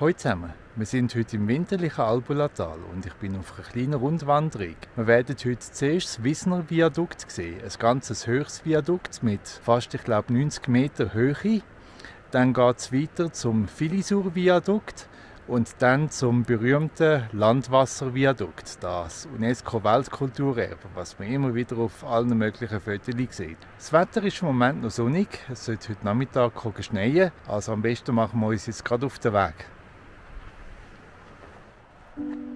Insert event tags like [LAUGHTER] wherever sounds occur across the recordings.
Hallo zusammen. Wir sind heute im winterlichen Albulatal und ich bin auf einer kleinen Rundwanderung. Wir werden heute zuerst das Wissner Viadukt sehen. Ein ganzes höchstes Viadukt mit fast, ich glaube, 90 Meter Höhe. Dann geht es weiter zum Filisur Viadukt und dann zum berühmten Landwasserviadukt, das UNESCO-Weltkulturerbe, was man immer wieder auf allen möglichen Fotos sieht. Das Wetter ist im Moment noch sonnig, es sollte heute Nachmittag schneien, also am besten machen wir uns jetzt gerade auf den Weg. Thank you.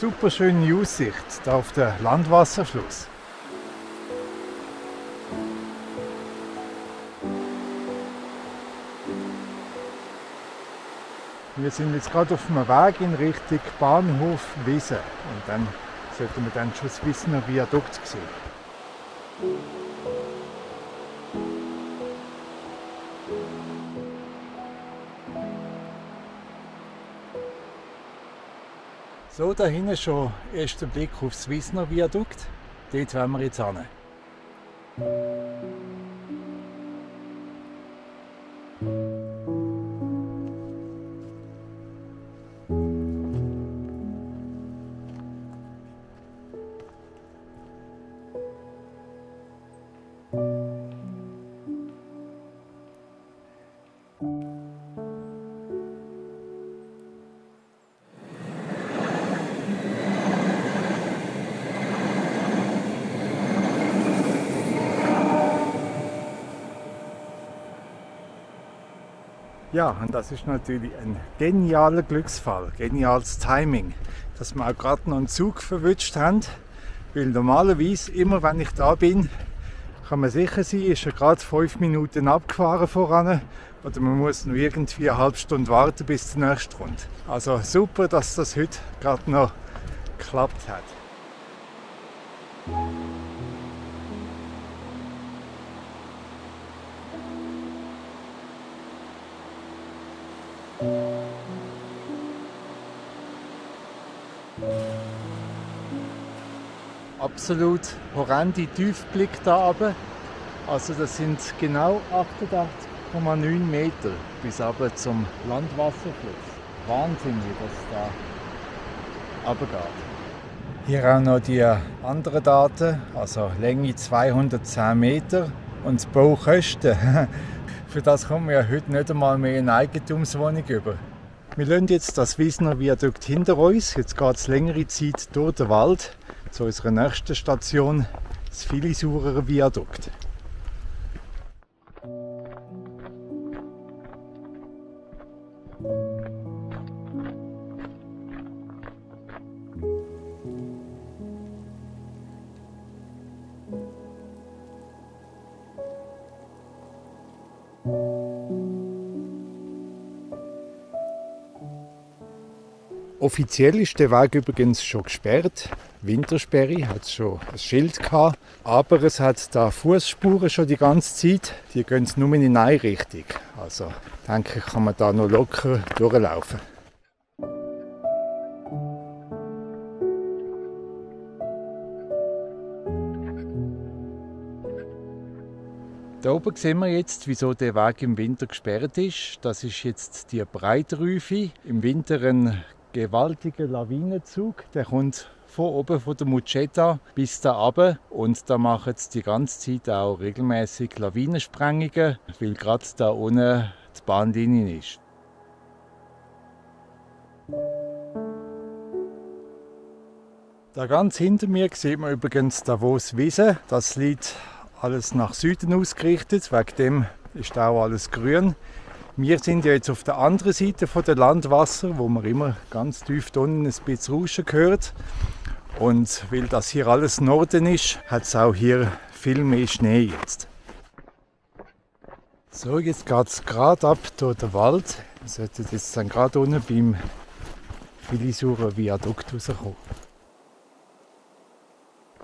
Super schöne Aussicht da auf den Landwasserfluss. Wir sind jetzt gerade auf dem Weg in Richtung Bahnhof Wiesen und dann sollten wir dann schon das Wiesener Viadukt sehen. So, da hinten schon erster Blick aufs Wiesener Viadukt. Dort wollen wir jetzt hin. Ja, und das ist natürlich ein genialer Glücksfall, geniales Timing, dass wir auch gerade noch einen Zug verwünscht haben. Weil normalerweise, immer wenn ich da bin, kann man sicher sein, ist er gerade fünf Minuten abgefahren voran oder man muss noch irgendwie eine halbe Stunde warten, bis der nächste kommt. Also super, dass das heute gerade noch geklappt hat. Absolut horrende Tiefblick da oben. Also das sind genau 88,9 Meter bis aber zum Landwasserfluss. Wahnsinn, wie das da runtergeht. Hier auch noch die anderen Daten, also Länge 210 Meter und Baukosten. [LAUGHS] Für das kommen wir heute nicht einmal mehr in Eigentumswohnung über. Wir lassen jetzt das Wiesner Viadukt hinter uns. Jetzt geht es längere Zeit durch den Wald zu unserer nächsten Station, das Filisurer Viadukt. Offiziell ist der Weg übrigens schon gesperrt. Wintersperre hat schon ein Schild gehabt. Aber es hat da Fußspuren schon die ganze Zeit. Die gehen nur in eine Richtung. Also denke ich, kann man da noch locker durchlaufen. Da oben sehen wir jetzt, wieso der Weg im Winter gesperrt ist. Das ist jetzt die Breiträufe. Im Winter ein gewaltiger Lawinenzug. Der kommt von oben von der Mucetta bis da runter. Und da machen sie die ganze Zeit auch regelmäßig Lawinensprengungen, weil gerade da unten die Bahnlinie ist. Da ganz hinter mir sieht man übrigens Davos Wiese. Das liegt alles nach Süden ausgerichtet, wegen dem ist auch alles grün. Wir sind ja jetzt auf der anderen Seite von der Landwasser, wo man immer ganz tief unten ein bisschen rauschen hört. Und weil das hier alles Norden ist, hat es auch hier viel mehr Schnee jetzt. So, jetzt geht es gerade ab durch den Wald. Wir sollten jetzt dann gerade unten beim Filisurer Viadukt rauskommen.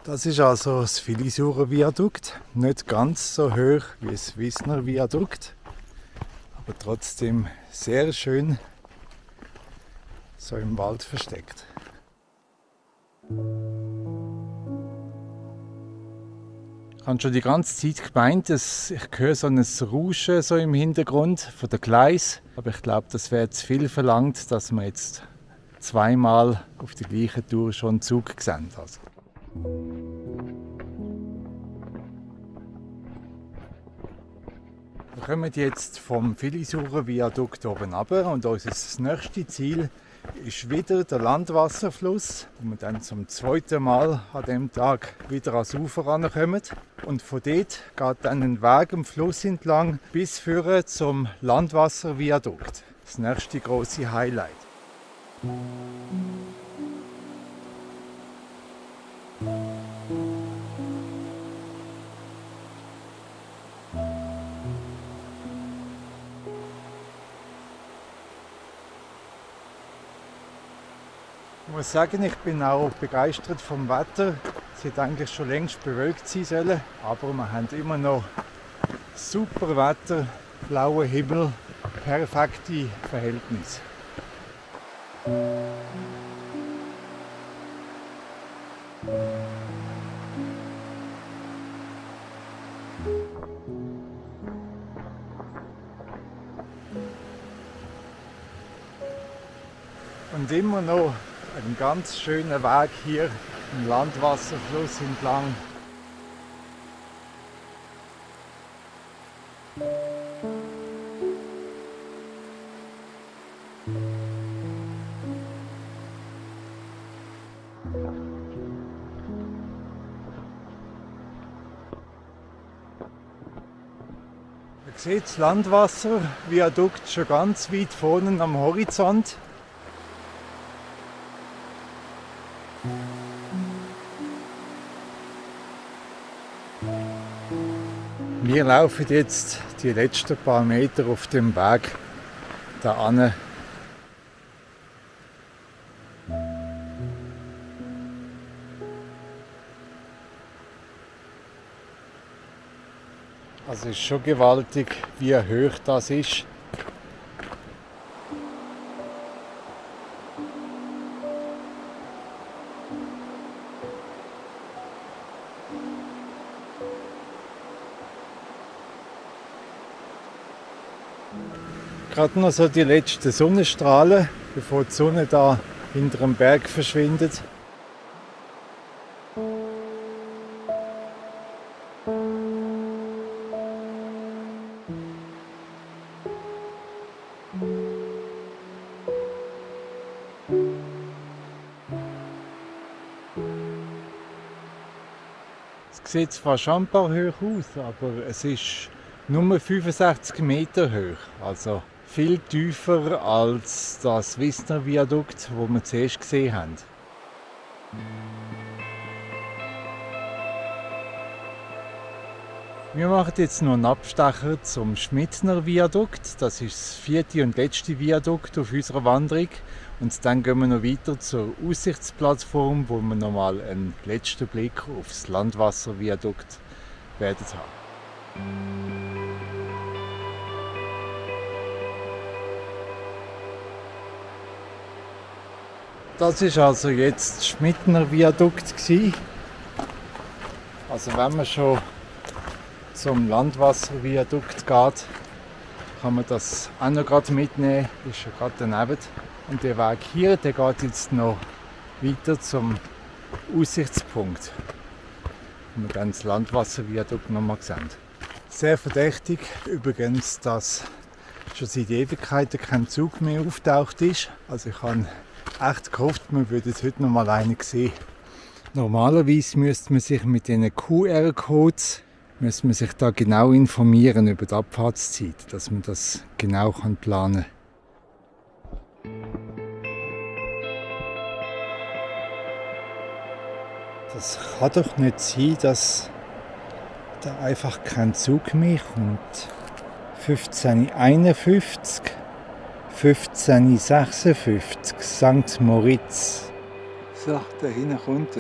Das ist also das Filisurer Viadukt. Nicht ganz so hoch wie das Wissner Viadukt, aber trotzdem sehr schön so im Wald versteckt. Ich habe schon die ganze Zeit gemeint, dass ich höre so ein Rauschen so im Hintergrund von der Gleis, aber ich glaube, das wäre zu viel verlangt, dass wir jetzt zweimal auf der gleichen Tour schon einen Zug sehen. Also. Wir kommen jetzt vom Filisurer Viadukt oben runter und unser nächstes Ziel ist wieder der Landwasserfluss, wo wir dann zum zweiten Mal an dem Tag wieder ans Ufer rankommen. Und von dort geht dann ein Weg am Fluss entlang bis führen zum Landwasserviadukt. Das nächste große Highlight. Muss sagen, ich bin auch begeistert vom Wetter. Es hätte eigentlich schon längst bewölkt sein sollen, aber wir haben immer noch super Wetter, blauer Himmel, perfekte Verhältnisse. Und immer noch ein ganz schöner Weg hier im Landwasserfluss entlang. Man sieht das Landwasserviadukt schon ganz weit vorne am Horizont. Wir laufen jetzt die letzten paar Meter auf dem Weg da an. Also es ist schon gewaltig, wie hoch das ist. Gerade noch so die letzten Sonnenstrahlen, bevor die Sonne da hinter dem Berg verschwindet. Es sieht zwar schon ein paar hoch aus, aber es ist nur 65 Meter hoch. Also viel tiefer als das Wissner Viadukt, wo wir zuerst gesehen haben. Wir machen jetzt noch einen Abstecher zum Schmidtner Viadukt. Das ist das vierte und letzte Viadukt auf unserer Wanderung. Und dann gehen wir noch weiter zur Aussichtsplattform, wo wir nochmal einen letzten Blick aufs Landwasserviadukt werden haben. Das ist also jetzt das Schmidtner Viadukt gewesen. Also wenn man schon zum Landwasserviadukt geht, kann man das auch noch gerade mitnehmen. Ist schon gerade daneben. Und der Weg hier, der geht jetzt noch weiter zum Aussichtspunkt. wo wir dann das Landwasserviadukt nochmal sehen. Sehr verdächtig übrigens, dass schon seit Ewigkeiten kein Zug mehr auftaucht ist. Also ich habe echt gehofft, man würde es heute noch mal einen sehen. Normalerweise müsste man sich mit diesen QR-Codes müsste man sich da genau informieren über die Abfahrtszeit, dass man das genau kann planen kann. Das kann doch nicht sein, dass da einfach kein Zug mehr kommt. 1551, 1556, St. Moritz. So, da hinten kommt.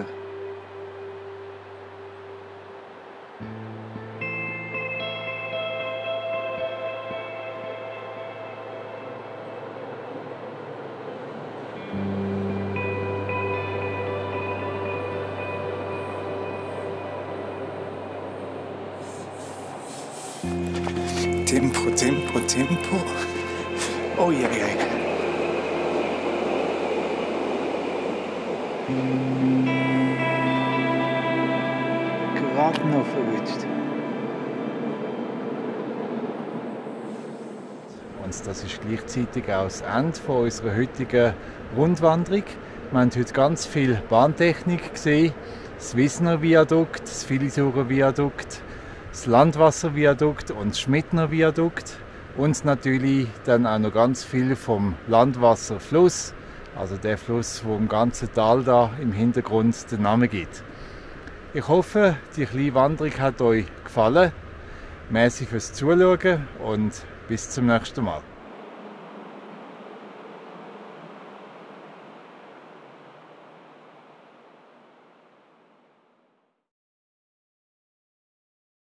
Tempo, Tempo, Tempo. Ja. Gerade noch verrutscht. Und das ist gleichzeitig auch das Ende unserer heutigen Rundwanderung. Wir haben heute ganz viel Bahntechnik gesehen. Das Wissner Viadukt, das Filisurer Viadukt, das Landwasserviadukt und das Schmidtner Viadukt und natürlich dann auch noch ganz viel vom Landwasserfluss, also der Fluss, wo im ganzen Tal da im Hintergrund den Namen gibt. Ich hoffe, die kleine Wanderung hat euch gefallen. Mäßig fürs Zuschauen und bis zum nächsten Mal.